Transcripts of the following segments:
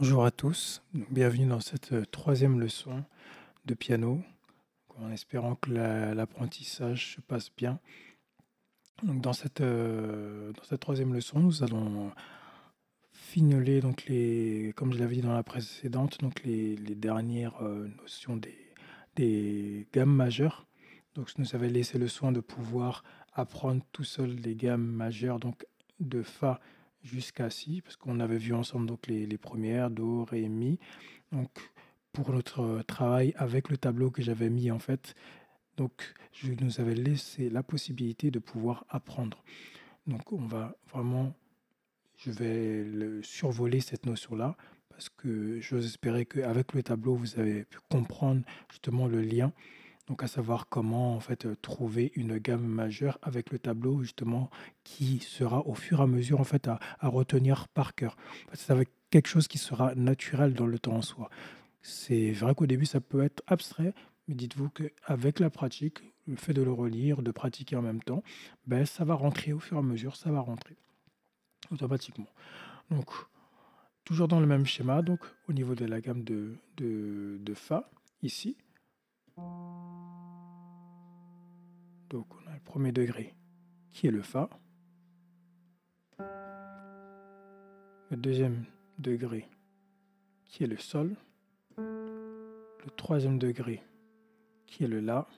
Bonjour à tous, bienvenue dans cette euh, troisième leçon de piano, en espérant que l'apprentissage se passe bien. dans, cette, euh, dans cette troisième leçon, nous allons fignoler, donc les, comme je l'avais dit dans la précédente, donc les, dernières euh, notions des, gammes majeures. Donc, nous avons laissé le soin de pouvoir apprendre tout seul les gammes majeures, donc de Fa jusqu'à Si, parce qu'on avait vu ensemble donc les, premières, Do, Ré, Mi. Donc pour notre travail avec le tableau que j'avais mis en fait, donc je nous avais laissé la possibilité de pouvoir apprendre. Donc on va vraiment, je vais le survoler cette notion-là parce que espérer qu'avec le tableau, vous avez pu comprendre justement le lien donc à savoir comment en fait euh, trouver une gamme majeure avec le tableau justement qui sera au fur et à mesure en fait à, retenir par cœur. C'est avec quelque chose qui sera naturel dans le temps en soi. C'est vrai qu'au début ça peut être abstrait, mais dites-vous qu'avec la pratique, le fait de le relire, de pratiquer en même temps, ben, ça va rentrer au fur et à mesure, ça va rentrer automatiquement. Donc toujours dans le même schéma, donc au niveau de la gamme de, de, de Fa, ici, donc on a le premier degré qui est le Fa. Le deuxième degré qui est le Sol. Le troisième degré qui est le La.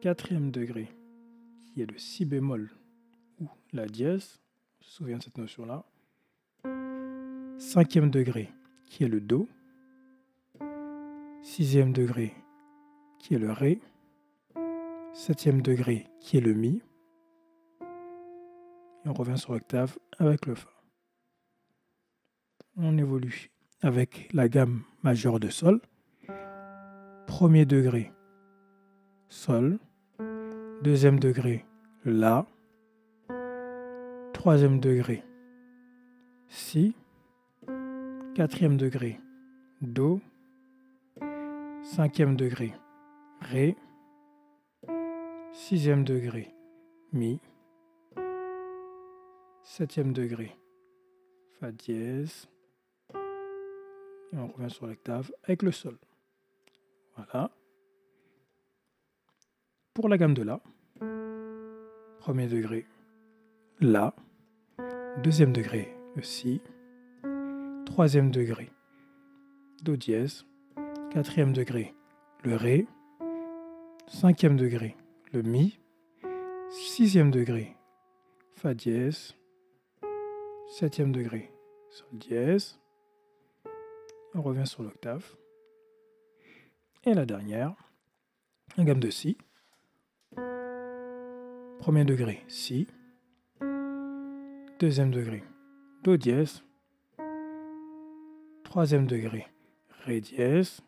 Quatrième degré qui est le Si bémol ou la dièse. On se souvient de cette notion-là. Cinquième degré qui est le Do. Sixième degré qui est le Ré septième degré qui est le Mi. Et on revient sur l'octave avec le Fa. On évolue avec la gamme majeure de Sol. Premier degré, Sol. Deuxième degré, La. Troisième degré, Si. Quatrième degré, Do. Cinquième degré, Ré. Sixième degré, Mi, septième degré, Fa dièse, et on revient sur l'octave avec le Sol. Voilà. Pour la gamme de La, premier degré, La, deuxième degré, le Si, troisième degré, Do dièse, quatrième degré, le Ré, cinquième degré, le Mi, sixième degré, Fa dièse, septième degré, Sol dièse. On revient sur l'octave. Et la dernière, la gamme de Si. Premier degré, Si. Deuxième degré, Do dièse. Troisième degré, Ré dièse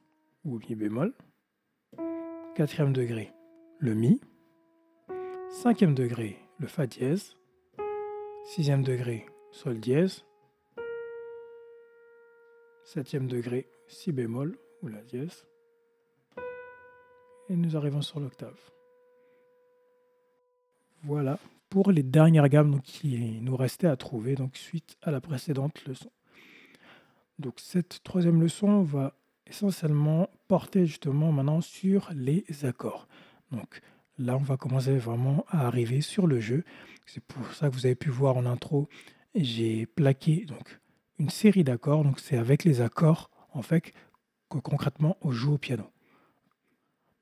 ou Mi bémol. Quatrième degré, le Mi. Cinquième degré, le Fa dièse. Sixième degré, Sol dièse. Septième degré, Si bémol ou La dièse. Et nous arrivons sur l'octave. Voilà pour les dernières gammes qui nous restaient à trouver donc suite à la précédente leçon. Donc cette troisième leçon va essentiellement porter justement maintenant sur les accords. Donc là, on va commencer vraiment à arriver sur le jeu. C'est pour ça que vous avez pu voir en intro, j'ai plaqué donc une série d'accords. Donc c'est avec les accords en fait que concrètement on joue au piano.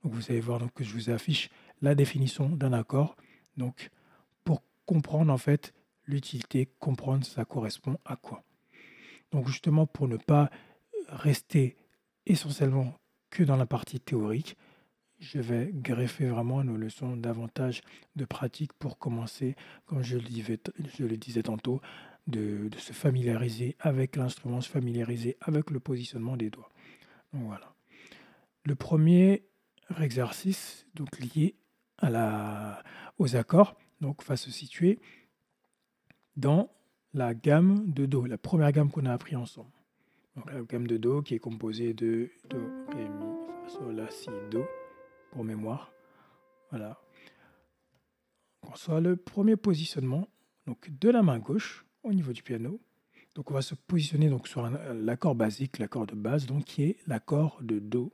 Donc vous allez voir donc que je vous affiche la définition d'un accord. Donc pour comprendre en fait l'utilité, comprendre ça correspond à quoi. Donc justement pour ne pas rester essentiellement que dans la partie théorique, je vais greffer vraiment nos leçons davantage de pratique pour commencer, comme je le disais, tantôt, de, se familiariser avec l'instrument, se familiariser avec le positionnement des doigts. voilà. Le premier exercice, donc lié à la, aux accords, donc va se situer dans la gamme de Do, la première gamme qu'on a appris ensemble. Donc la gamme de Do qui est composée de Do, Ré, Mi, Fa, Sol, La, Si, Do pour mémoire. Voilà. On soit le premier positionnement donc de la main gauche au niveau du piano Donc on va se positionner donc sur l'accord basique, l'accord de base, donc qui est l'accord de Do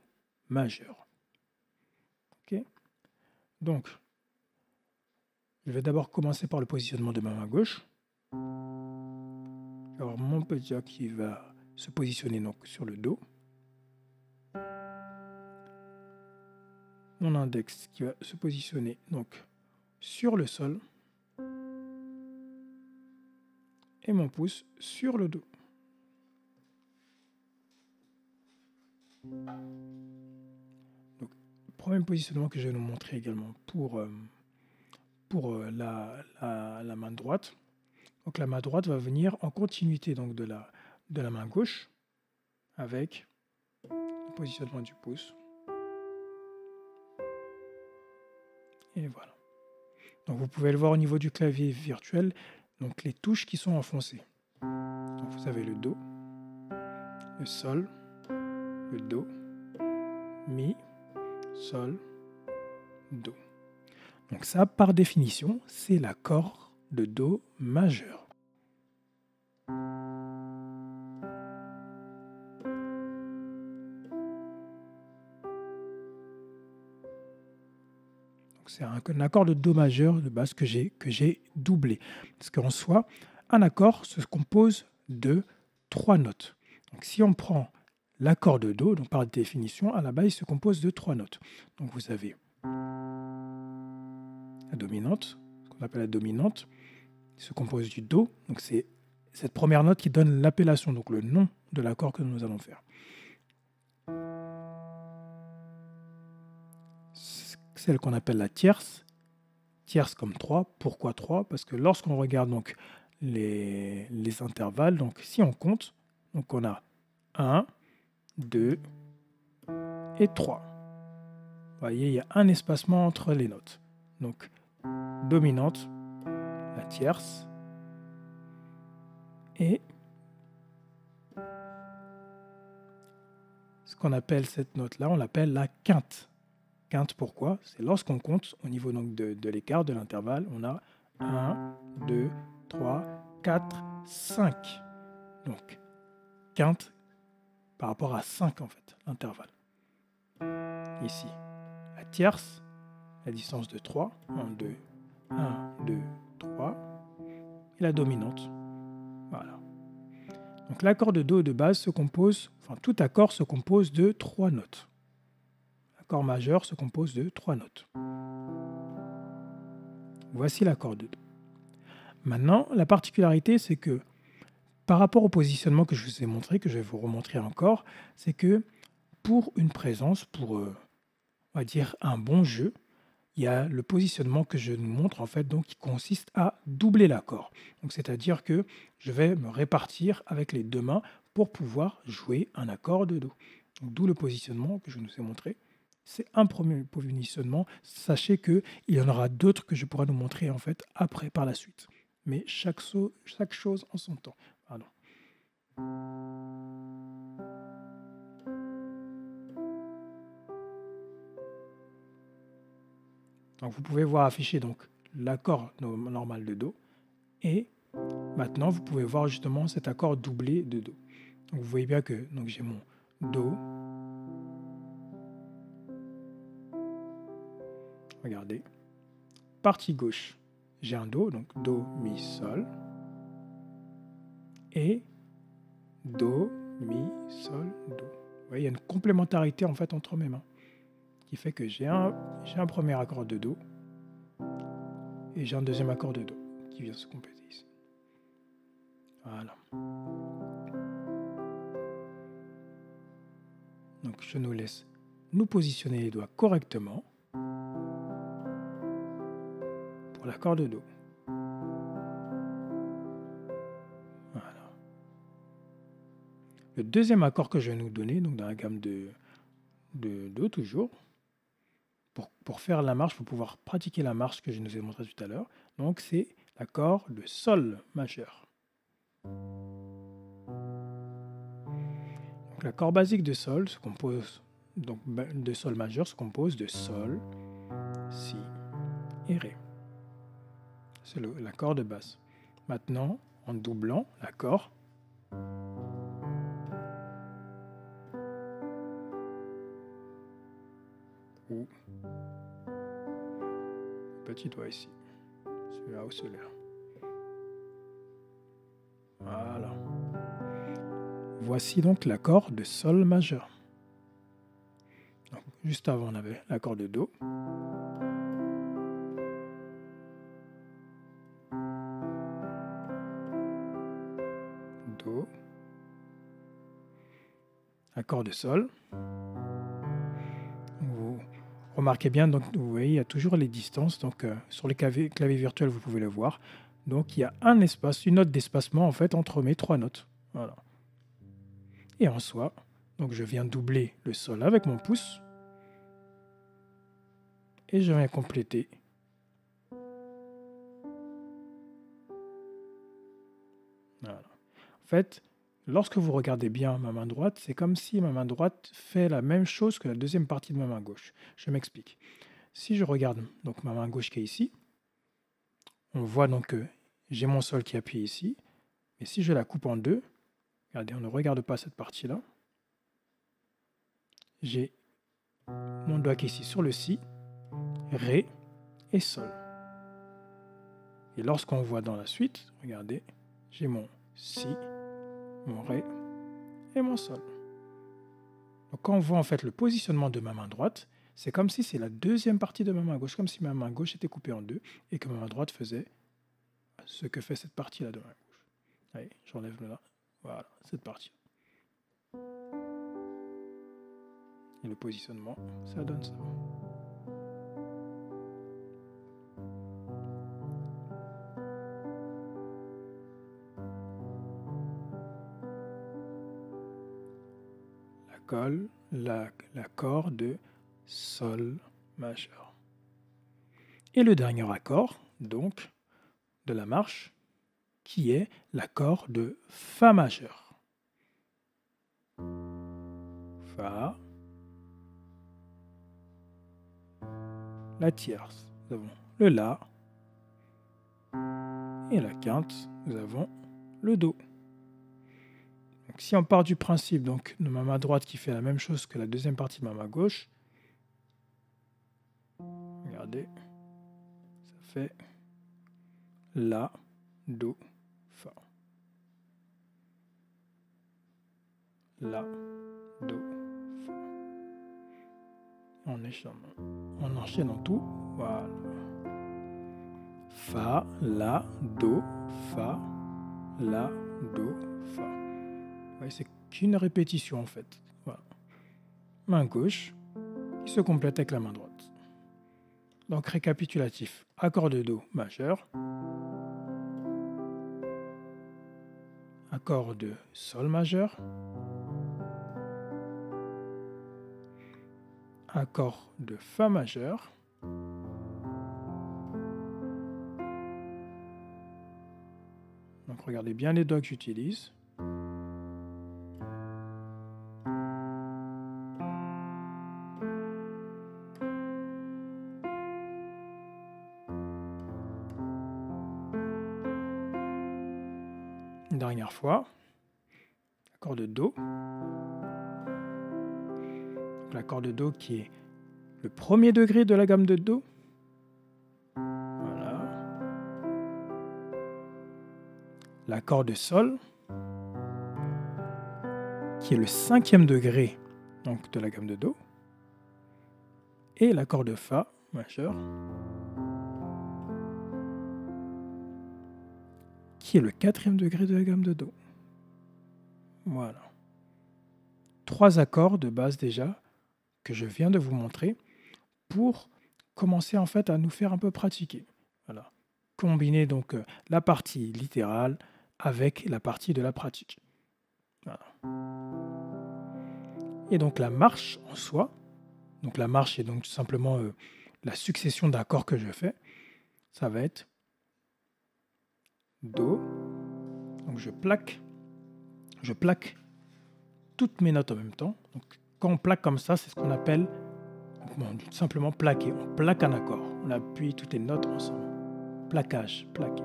majeur. Ok Donc, je vais d'abord commencer par le positionnement de ma main gauche. Alors mon petit qui va se positionner donc sur le Do. Mon index qui va se positionner donc sur le sol. Et mon pouce sur le dos. Donc, premier positionnement que je vais vous montrer également pour, euh, euh, la, la, main droite. Donc la main droite va venir en continuité donc de la, de la main gauche avec le positionnement du pouce. Et voilà. Donc vous pouvez le voir au niveau du clavier virtuel, donc les touches qui sont enfoncées. Donc vous avez le Do, le Sol, le Do, Mi, Sol, Do. Donc ça, par définition, c'est l'accord de Do majeur. C'est un, accord de Do majeur de base que j'ai doublé. Parce qu'en soi, un accord se compose de trois notes. Si on prend l'accord de Do, donc par définition, à la base, il se compose de trois notes. Vous avez la dominante, ce qu'on appelle la dominante, qui se compose du Do. C'est cette première note qui donne l'appellation, donc le nom de l'accord que nous allons faire. Celle qu'on appelle la tierce. Tierce comme 3. Pourquoi 3 Parce que lorsqu'on regarde donc les, les, intervalles, donc si on compte, donc on a 1, 2 et 3. Vous voyez, il y a un espacement entre les notes. Donc, dominante, la tierce, et ce qu'on appelle cette note-là, on l'appelle la quinte. Quinte, pourquoi? C'est lorsqu'on compte au niveau de, l'écart, de l'intervalle, on a 1, 2, 3, 4, 5. Donc, quinte par rapport à 5 en fait, l'intervalle. Ici, la tierce, la distance de 3, 1, 2, 1, 2, 3, et la dominante. Voilà. Donc l'accord de Do de base se compose, enfin tout accord se compose de trois notes majeur se compose de trois notes. Voici l'accord de Do. Maintenant, la particularité, c'est que par rapport au positionnement que je vous ai montré, que je vais vous remontrer encore, c'est que pour une présence, pour euh, on va dire un bon jeu, il y a le positionnement que je nous montre en fait, donc qui consiste à doubler l'accord. Donc c'est-à-dire que je vais me répartir avec les deux mains pour pouvoir jouer un accord de do. D'où le positionnement que je vous ai montré. C'est un premier positionnement. Sachez qu'il y en aura d'autres que je pourrai nous montrer en fait après par la suite. Mais chaque, chose en son temps. Donc vous pouvez voir afficher donc l'accord normal de Do et maintenant vous pouvez voir justement cet accord doublé de Do. Vous voyez bien que donc j'ai mon Do, Regardez. Partie gauche, j'ai un Do, donc Do, Mi, Sol. Et Do, Mi, Sol, Do. Vous voyez, il y a une complémentarité en fait entre mes mains qui fait que j'ai un, j'ai un premier accord de Do et j'ai un deuxième accord de Do qui vient se compléter ici. Voilà. Donc je nous laisse nous positionner les doigts correctement. L'accord de Do. Voilà. Le deuxième accord que je vais nous donner, donc dans la gamme de, de Do toujours, pour, pour, faire la marche, pour pouvoir pratiquer la marche que je nous ai montré tout à l'heure, donc c'est l'accord de Sol majeur. l'accord basique de Sol se compose donc de Sol majeur se compose de Sol, Si et Ré l'accord de basse. Maintenant, en doublant l'accord, Ou petit doigt ici. Celui-là ou celui-là. Voilà. Voici donc l'accord de Sol majeur. juste avant, on avait l'accord de. Do. De Sol. Vous remarquez bien, donc vous voyez, il y a toujours les distances. Donc euh, sur les claviers, virtuels, vous pouvez le voir. Donc il y a un espace, une note d'espacement en fait entre mes trois notes. Voilà. Et en soi, donc je viens doubler le sol avec mon pouce. Et je viens compléter. En fait, lorsque vous regardez bien ma main droite, c'est comme si ma main droite fait la même chose que la deuxième partie de ma main gauche. Je m'explique. Si je regarde donc ma main gauche qui est ici, on voit donc que j'ai mon sol qui appuie ici. Mais si je la coupe en deux, regardez, on ne regarde pas cette partie-là. J'ai mon doigt qui est ici sur le Si, Ré et Sol. Et lorsqu'on voit dans la suite, regardez, j'ai mon Si, mon Ré et mon Sol. Donc quand on voit en fait le positionnement de ma main droite, c'est comme si c'est la deuxième partie de ma main gauche, comme si ma main gauche était coupée en deux et que ma main droite faisait ce que fait cette partie-là de ma gauche. Allez, j'enlève le là. Voilà, cette partie. Et le positionnement, ça donne ça. Colle, l'accord de Sol majeur. Et le dernier accord, donc, de la marche, qui est l'accord de Fa majeur. Fa. La tierce, nous avons le La. Et la quinte, nous avons le Do. Donc, si on part du principe donc, de ma main droite qui fait la même chose que la deuxième partie de ma main gauche, regardez, ça fait la, Do, Fa. La, Do, Fa. On enchaîne, on enchaîne en tout. Voilà. Fa, La, Do, Fa, La, Do, Fa. C'est qu'une répétition en fait. Voilà. Main gauche qui se complète avec la main droite. Donc récapitulatif. Accord de Do majeur. accord de Sol majeur, accord de Fa majeur, donc regardez bien les doigts que j'utilise. Fois. Accord de Do. L'accord de Do qui est le premier degré de la gamme de Do. Voilà. L'accord de Sol qui est le cinquième degré donc, de la gamme de Do. Et l'accord de Fa majeur qui est le quatrième degré de la gamme de Do. Voilà. Trois accords de base déjà que je viens de vous montrer pour commencer en fait à nous faire un peu pratiquer. Voilà. Combiner donc euh, la partie littérale avec la partie de la pratique. Et donc la marche en soi, donc la marche est donc tout simplement euh, la succession d'accords que je fais, ça va être Do. Donc je plaque, je plaque toutes mes notes en même temps. Donc quand on plaque comme ça, c'est ce qu'on appelle simplement plaquer. On plaque un accord. On appuie toutes les notes ensemble. Plaquage, plaque.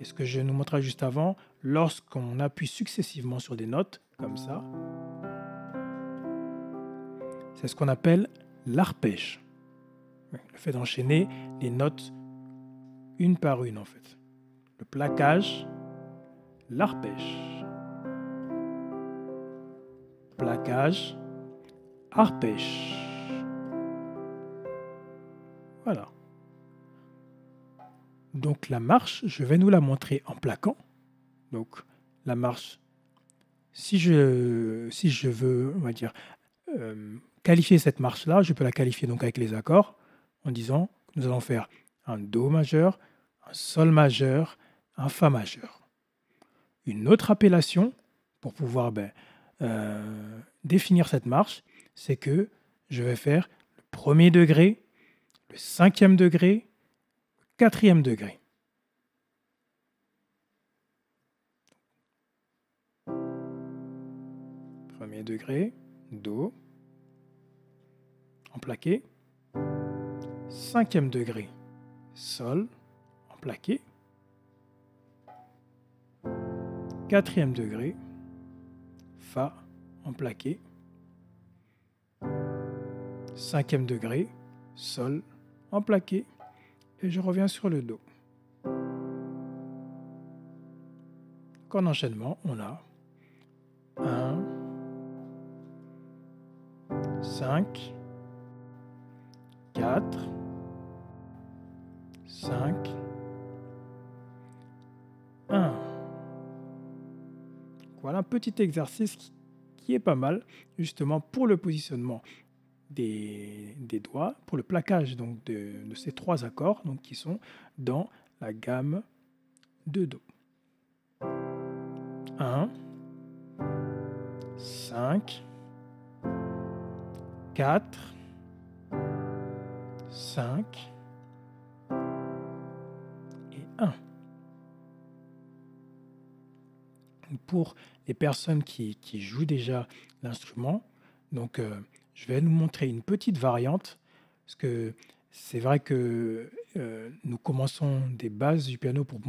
Et ce que je nous montrais juste avant, lorsqu'on appuie successivement sur des notes, comme ça, c'est ce qu'on appelle l'arpège. Le fait d'enchaîner les notes une par une, en fait. Le plaquage, l'arpège. Plaquage, arpège. Voilà. Donc la marche, je vais nous la montrer en plaquant. Donc la marche, si je, veux, on va dire, euh, qualifier cette marche-là, je peux la qualifier donc avec les accords en disant que nous allons faire un Do majeur, un Sol majeur, un Fa majeur. Une autre appellation pour pouvoir ben, euh, définir cette marche, c'est que je vais faire le premier degré, le cinquième degré, le quatrième degré. Premier degré, Do, en plaqué. Cinquième degré, Sol, en plaqué. Quatrième degré, Fa, en plaqué. Cinquième degré, Sol, en plaqué. Et je reviens sur le Do. En enchaînement, on a 1, 5, 4, 5, Voilà un petit exercice qui, est pas mal, justement pour le positionnement des, doigts, pour le plaquage donc de, de, ces trois accords donc, qui sont dans la gamme de Do. 1, 5, 4, 5 et 1. Pour les personnes qui, jouent déjà l'instrument, donc euh, je vais nous montrer une petite variante, parce que c'est vrai que euh, nous commençons des bases du piano pour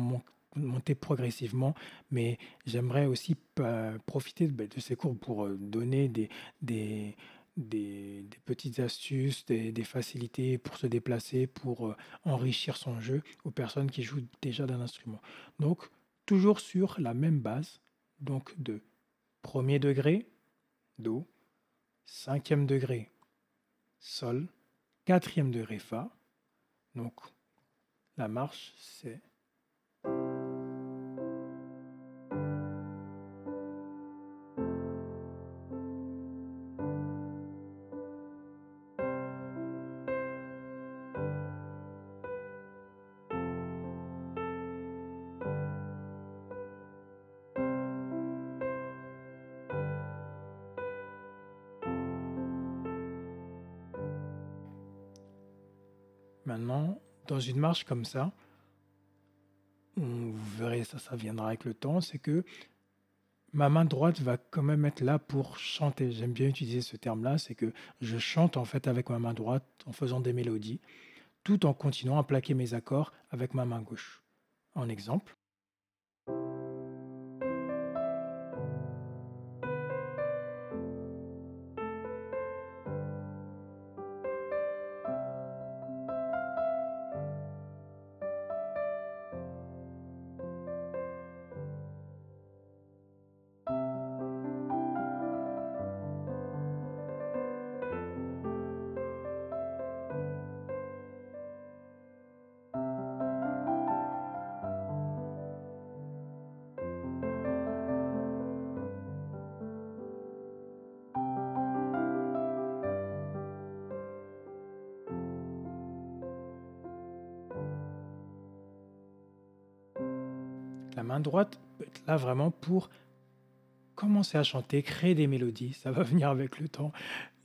monter progressivement, mais j'aimerais aussi euh, profiter de, ces cours pour donner des, des, des, petites astuces, des, facilités pour se déplacer, pour euh, enrichir son jeu aux personnes qui jouent déjà d'un instrument. Donc, toujours sur la même base, donc de premier degré, Do, cinquième degré, Sol, quatrième degré, Fa. Donc, la marche, c'est une marche comme ça, vous verrez, ça, ça viendra avec le temps, c'est que ma main droite va quand même être là pour chanter. J'aime bien utiliser ce terme-là, c'est que je chante en fait avec ma main droite en faisant des mélodies, tout en continuant à plaquer mes accords avec ma main gauche. En exemple. La main droite être là vraiment pour commencer à chanter, créer des mélodies. Ça va venir avec le temps,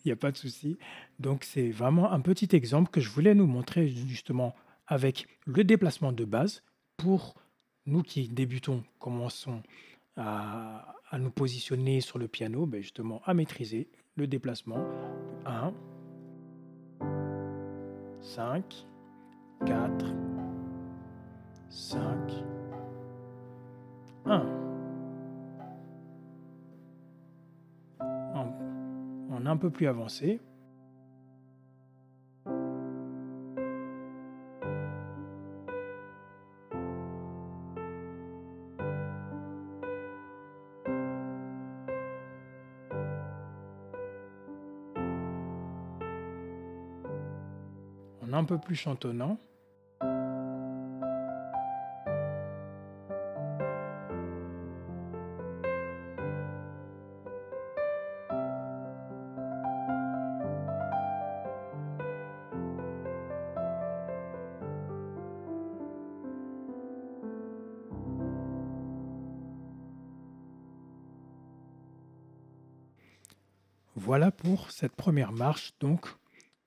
il n'y a pas de souci. Donc c'est vraiment un petit exemple que je voulais nous montrer justement avec le déplacement de base pour nous qui débutons, commençons à, nous positionner sur le piano, ben justement à maîtriser le déplacement. 1, 5, 4, 5, ah. 1. En, un peu plus avancé. un peu plus chantonnant. Voilà pour cette première marche, donc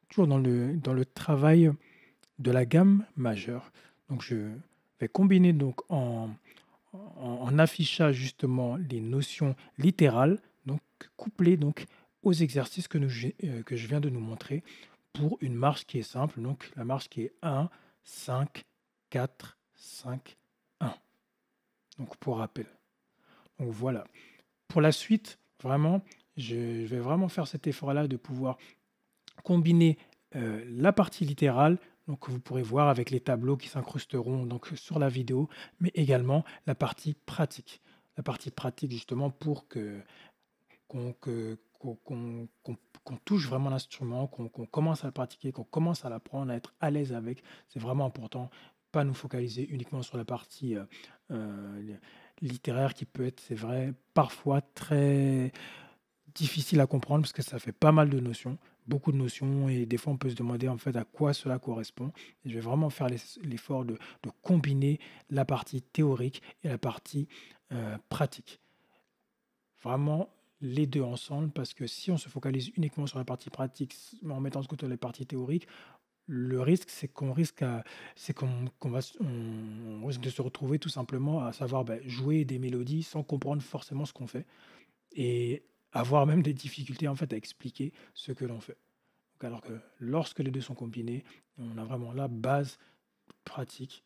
toujours dans le, dans le travail de la gamme majeure. Donc je vais combiner donc en, en, affichant justement les notions littérales, donc couplées donc aux exercices que, nous, euh, que je viens de nous montrer pour une marche qui est simple, donc la marche qui est 1, 5, 4, 5, 1. Donc pour rappel. Donc voilà. Pour la suite, vraiment, je vais vraiment faire cet effort-là de pouvoir combiner euh, la partie littérale, donc vous pourrez voir avec les tableaux qui s'incrusteront donc sur la vidéo, mais également la partie pratique. La partie pratique justement pour que qu'on touche vraiment l'instrument, qu'on commence à le pratiquer, qu'on commence à l'apprendre, à être à l'aise avec. C'est vraiment important. Pas nous focaliser uniquement sur la partie euh, euh, littéraire qui peut être, c'est vrai, parfois très difficile à comprendre parce que ça fait pas mal de notions, beaucoup de notions et des fois on peut se demander en fait à quoi cela correspond. je vais vraiment faire l'effort de, combiner la partie théorique et la partie euh, pratique. Vraiment les deux ensemble parce que si on se focalise uniquement sur la partie pratique en mettant de côté les parties théoriques, le risque, c'est qu'on risque, c'est qu'on va, risque de se retrouver tout simplement à savoir ben, jouer des mélodies sans comprendre forcément ce qu'on fait. Et avoir même des difficultés en fait à expliquer ce que l'on fait. alors que lorsque les deux sont combinés, on a vraiment la base pratique,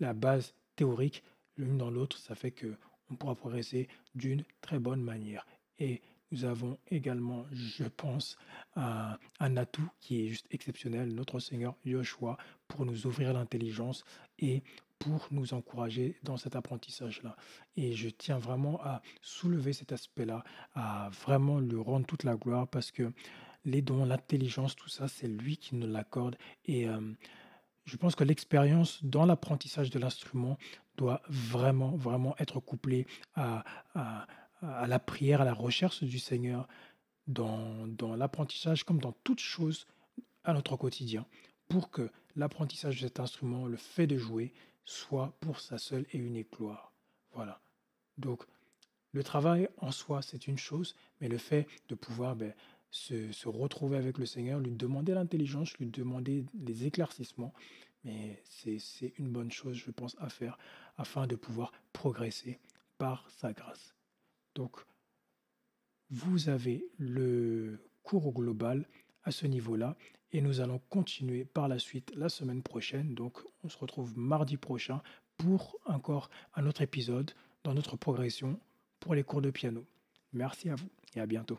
la base théorique, l'une dans l'autre, ça fait que on pourra progresser d'une très bonne manière. Et nous avons également, je pense, un, un, atout qui est juste exceptionnel, notre Seigneur Joshua, pour nous ouvrir l'intelligence et pour nous encourager dans cet apprentissage-là. Et je tiens vraiment à soulever cet aspect-là, à vraiment lui rendre toute la gloire parce que les dons, l'intelligence, tout ça, c'est lui qui nous l'accorde. Et euh, je pense que l'expérience dans l'apprentissage de l'instrument doit vraiment, vraiment être couplée à, à, la prière, à la recherche du Seigneur dans, dans l'apprentissage comme dans toute chose à notre quotidien pour que l'apprentissage de cet instrument, le fait de jouer, soit pour sa seule et unique gloire. Voilà. Donc, le travail en soi, c'est une chose, mais le fait de pouvoir ben, se, retrouver avec le Seigneur, lui demander l'intelligence, lui demander les éclaircissements, mais c'est une bonne chose, je pense, à faire afin de pouvoir progresser par sa grâce. Donc, vous avez le cours global à ce niveau-là et nous allons continuer par la suite la semaine prochaine. Donc on se retrouve mardi prochain pour encore un autre épisode dans notre progression pour les cours de piano. Merci à vous et à bientôt.